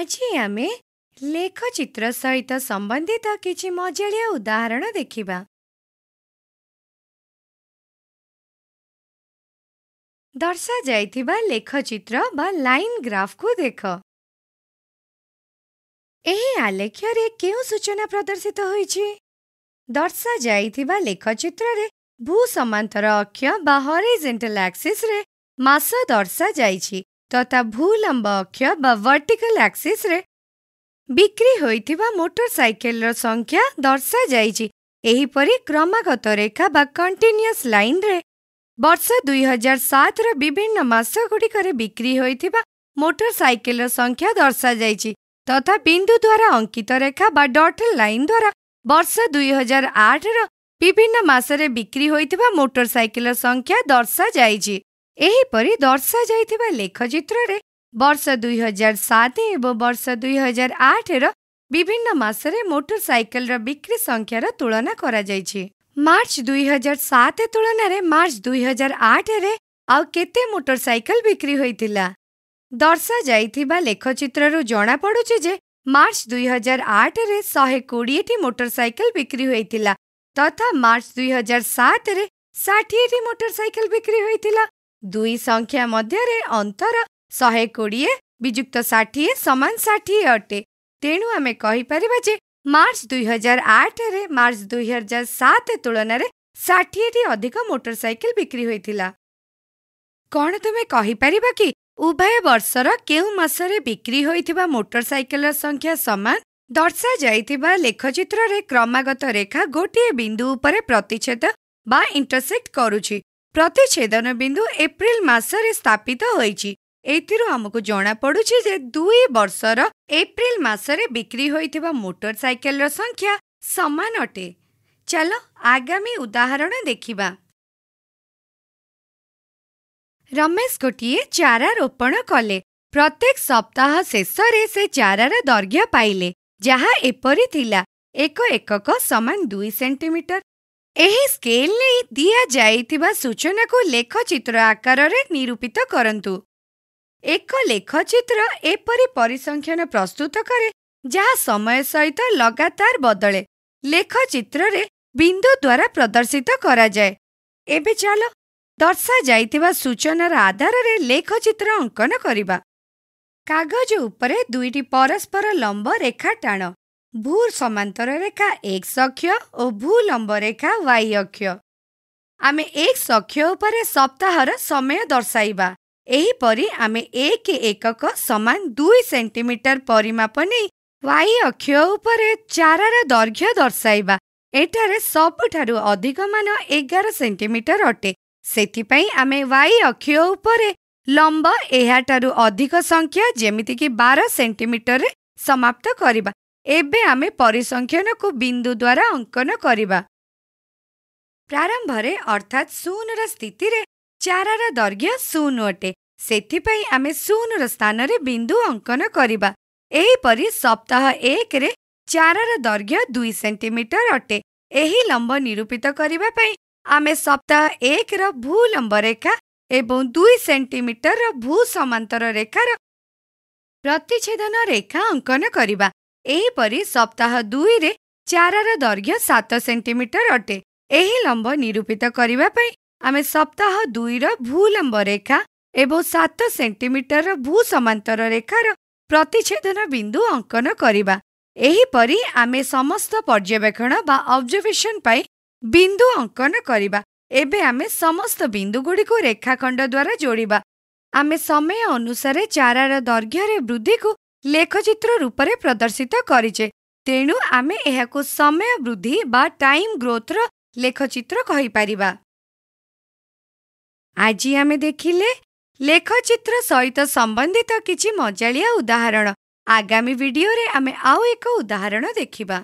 ଆଜି ଆମେ ଲେଖଚିତ୍ର ସହିତ ସମ୍ବନ୍ଧିତ କିଛି ମଜାଳିଆ ଉଦାହରଣ ଦେଖିବା। ଦର୍ଶାଯାଇଥିବା ଲେଖଚିତ୍ର ବା ଲାଇନ୍ ଗ୍ରାଫକୁ ଦେଖ। ଏହି ଆଲେଖ୍ୟରେ କେଉଁ ସୂଚନା ପ୍ରଦର୍ଶିତ ହୋଇଛି? ଦର୍ଶାଯାଇଥିବା ଲେଖଚିତ୍ରରେ ଭୂ ସମାନ୍ତର ଅକ୍ଷ ବା ହରିଜେଣ୍ଟାଲ ଆକ୍ସିସରେ ମାସ ଦର୍ଶାଯାଇଛି। ତଥା ଭୂଲମ୍ବ ଅକ୍ଷ ବା ଭର୍ଟିକାଲ ଆକ୍ସିସରେ ବିକ୍ରି ହୋଇଥିବା ମୋଟର ସାଇକେଲର ସଂଖ୍ୟା ଦର୍ଶାଯାଇଛି। ଏହିପରି କ୍ରମାଗତ ରେଖା ବା କଣ୍ଟିନ୍ୟୁଅସ୍ ଲାଇନରେ ବର୍ଷ ଦୁଇ ହଜାର ସାତର ବିଭିନ୍ନ ମାସଗୁଡ଼ିକରେ ବିକ୍ରି ହୋଇଥିବା ମୋଟର ସାଇକେଲର ସଂଖ୍ୟା ଦର୍ଶାଯାଇଛି। ତଥା ବିନ୍ଦୁ ଦ୍ୱାରା ଅଙ୍କିତ ରେଖା ବା ଡଟେଡ୍ ଲାଇନ୍ ଦ୍ୱାରା ବର୍ଷ ଦୁଇ ହଜାର ଆଠର ବିଭିନ୍ନ ମାସରେ ବିକ୍ରି ହୋଇଥିବା ମୋଟର ସାଇକେଲର ସଂଖ୍ୟା ଦର୍ଶାଯାଇଛି। ଏହିପରି ଦର୍ଶାଯାଇଥିବା ଲେଖଚିତ୍ରରେ ବର୍ଷ ଦୁଇ ହଜାର ସାତ ଏବଂ ବର୍ଷ ଦୁଇ ହଜାର ଆଠର ବିଭିନ୍ନ ମାସରେ ମୋଟର ସାଇକେଲର ବିକ୍ରି ସଂଖ୍ୟାର ତୁଳନା କରାଯାଇଛି। ମାର୍ଚ୍ଚ ଦୁଇ ହଜାର ସାତ ତୁଳନାରେ ମାର୍ଚ୍ଚ ଦୁଇ ହଜାର ଆଠରେ ଆଉ କେତେ ମୋଟର ସାଇକେଲ ବିକ୍ରି ହୋଇଥିଲା? ଦର୍ଶାଯାଇଥିବା ଲେଖଚିତ୍ରରୁ ଜଣାପଡ଼ୁଛି ଯେ ମାର୍ଚ୍ଚ ଦୁଇ ହଜାର ଆଠରେ ଶହେ କୋଡ଼ିଏଟି ମୋଟର ସାଇକେଲ ବିକ୍ରି ହୋଇଥିଲା ତଥା ମାର୍ଚ୍ଚ ଦୁଇ ହଜାର ସାତରେ ଷାଠିଏଟି ମୋଟର ସାଇକେଲ ବିକ୍ରି ହୋଇଥିଲା ଦୁଇ ସଂଖ୍ୟା ମଧ୍ୟରେ ଅନ୍ତର ଶହେ କୋଡ଼ିଏ ବିଯୁକ୍ତ ଷାଠିଏ ସମାନ ଷାଠିଏ ଅଟେ। ତେଣୁ ଆମେ କହିପାରିବା ଯେ ମାର୍ଚ୍ଚ ଦୁଇ ହଜାର ଆଠରେ ମାର୍ଚ୍ଚ ଦୁଇ ହଜାର ସାତ ତୁଳନାରେ ଷାଠିଏଟି ଅଧିକ ମୋଟର ସାଇକେଲ ବିକ୍ରି ହୋଇଥିଲା। କ'ଣ ତୁମେ କହିପାରିବ କି ଉଭୟ ବର୍ଷର କେଉଁ ମାସରେ ବିକ୍ରି ହୋଇଥିବା ମୋଟର ସାଇକେଲର ସଂଖ୍ୟା ସମାନ? ଦର୍ଶାଯାଇଥିବା ଲେଖଚିତ୍ରରେ କ୍ରମାଗତ ରେଖା ଗୋଟିଏ ବିନ୍ଦୁ ଉପରେ ପ୍ରତିଚ୍ଛେଦ ବା ଇଣ୍ଟରସେକ୍ଟ କରୁଛି। ପ୍ରତିଚ୍ଛେଦନ ବିନ୍ଦୁ ଏପ୍ରିଲ ମାସରେ ସ୍ଥାପିତ ହୋଇଛି। ଏଥିରୁ ଆମକୁ ଜଣାପଡ଼ୁଛି ଯେ ଦୁଇ ବର୍ଷର ଏପ୍ରିଲ ମାସରେ ବିକ୍ରି ହୋଇଥିବା ମୋଟର ସାଇକେଲର ସଂଖ୍ୟା ସମାନ ଅଟେ। ଚାଲ ଆଗାମୀ ଉଦାହରଣ ଦେଖିବା। ରମେଶ ଗୋଟିଏ ଚାରା ରୋପଣ କଲେ। ପ୍ରତ୍ୟେକ ସପ୍ତାହ ଶେଷରେ ସେ ଚାରାର ଦୈର୍ଘ୍ୟ ପାଇଲେ ଯାହା ଏପରି ଥିଲା। ଏକ ଏକକ ସମାନ ଦୁଇ ସେଣ୍ଟିମିଟର ଏହି ସ୍କେଲ ନେଇ ଦିଆଯାଇଥିବା ସୂଚନାକୁ ଲେଖଚିତ୍ର ଆକାରରେ ନିରୂପିତ କରନ୍ତୁ। ଏକ ଲେଖଚିତ୍ର ଏପରି ପରିସଂଖ୍ୟାନ ପ୍ରସ୍ତୁତ କରେ ଯାହା ସମୟ ସହିତ ଲଗାତାର ବଦଳେ ଲେଖଚିତ୍ରରେ ବିନ୍ଦୁ ଦ୍ୱାରା ପ୍ରଦର୍ଶିତ କରାଯାଏ। ଏବେ ଚାଲ ଦର୍ଶାଯାଇଥିବା ସୂଚନାର ଆଧାରରେ ଲେଖଚିତ୍ର ଅଙ୍କନ କରିବା। କାଗଜ ଉପରେ ଦୁଇଟି ପରସ୍ପର ଲମ୍ବ ରେଖା ଟାଣ। ଭୂ ସମାନ୍ତର ରେଖା ଏକ୍ସ ଅକ୍ଷ ଓ ଭୂ ଲମ୍ବ ରେଖା ୱାଇ ଅକ୍ଷ ଆମେ ଏକ୍ସ ଅକ୍ଷ ଉପରେ ସପ୍ତାହର ସମୟ ଦର୍ଶାଇବା ଏହିପରି ଆମେ ଏକ ଏକକ ସମାନ ଦୁଇ ସେଣ୍ଟିମିଟର ପରିମାପ ନେଇ ୱାଇ ଅକ୍ଷ ଉପରେ ଚାରାର ଦୈର୍ଘ୍ୟ ଦର୍ଶାଇବା ଏଠାରେ ସବୁଠାରୁ ଅଧିକ ମାନ ଏଗାର ସେଣ୍ଟିମିଟର ଅଟେ ସେଥିପାଇଁ ଆମେ ୱାଇ ଅକ୍ଷ ଉପରେ ଲମ୍ବ ଏହାଠାରୁ ଅଧିକ ସଂଖ୍ୟା ଯେମିତିକି ବାର ସେଣ୍ଟିମିଟରରେ ସମାପ୍ତ କରିବା ଏବେ ଆମେ ପରିସଂଖ୍ୟାନକୁ ବିନ୍ଦୁ ଦ୍ୱାରା ଅଙ୍କନ କରିବା। ପ୍ରାରମ୍ଭରେ ଅର୍ଥାତ୍ ଶୂନର ସ୍ଥିତିରେ ଚାରାର ଦୈର୍ଘ୍ୟ ଶୂନ ଅଟେ। ସେଥିପାଇଁ ଆମେ ଶୂନର ସ୍ଥାନରେ ବିନ୍ଦୁ ଅଙ୍କନ କରିବା। ଏହିପରି ସପ୍ତାହ ଏକରେ ଚାରାର ଦୈର୍ଘ୍ୟ ଦୁଇ ସେଣ୍ଟିମିଟର ଅଟେ। ଏହି ଲମ୍ବ ନିରୂପିତ କରିବା ପାଇଁ ଆମେ ସପ୍ତାହ ଏକର ଭୂ ଲମ୍ବ ରେଖା ଏବଂ ଦୁଇ ସେଣ୍ଟିମିଟରର ଭୂ ସମାନ୍ତର ରେଖାର ପ୍ରତିଚ୍ଛେଦନ ରେଖା ଅଙ୍କନ କରିବା। ଏହିପରି ସପ୍ତାହ ଦୁଇରେ ଚାରାର ଦୈର୍ଘ୍ୟ ସାତ ସେଣ୍ଟିମିଟର ଅଟେ। ଏହି ଲମ୍ବ ନିରୂପିତ କରିବା ପାଇଁ ଆମେ ସପ୍ତାହ ଦୁଇର ଭୂ ଲମ୍ବ ରେଖା ଏବଂ ସାତ ସେଣ୍ଟିମିଟରର ଭୂ ସମାନ୍ତର ରେଖାର ପ୍ରତିଚ୍ଛେଦନ ବିନ୍ଦୁ ଅଙ୍କନ କରିବା। ଏହିପରି ଆମେ ସମସ୍ତ ପର୍ଯ୍ୟବେକ୍ଷଣ ବା ଅବଜର୍ଭେସନ ପାଇଁ ବିନ୍ଦୁ ଅଙ୍କନ କରିବା। ଏବେ ଆମେ ସମସ୍ତ ବିନ୍ଦୁଗୁଡ଼ିକୁ ରେଖାଖଣ୍ଡ ଦ୍ୱାରା ଯୋଡ଼ିବା। ଆମେ ସମୟ ଅନୁସାରେ ଚାରାର ଦୈର୍ଘ୍ୟରେ ବୃଦ୍ଧିକୁ ଲେଖଚିତ୍ର ରୂପରେ ପ୍ରଦର୍ଶିତ କରିଛେ ତେଣୁ ଆମେ ଏହାକୁ ସମୟ ବୃଦ୍ଧି ବା ଟାଇମ୍ ଗ୍ରୋଥର ଲେଖଚିତ୍ର କହିପାରିବା। ଆଜି ଆମେ ଦେଖିଲେ ଲେଖଚିତ୍ର ସହିତ ସମ୍ବନ୍ଧିତ କିଛି ମଜାଳିଆ ଉଦାହରଣ। ଆଗାମୀ ଭିଡିଓରେ ଆମେ ଆଉ ଏକ ଉଦାହରଣ ଦେଖିବା।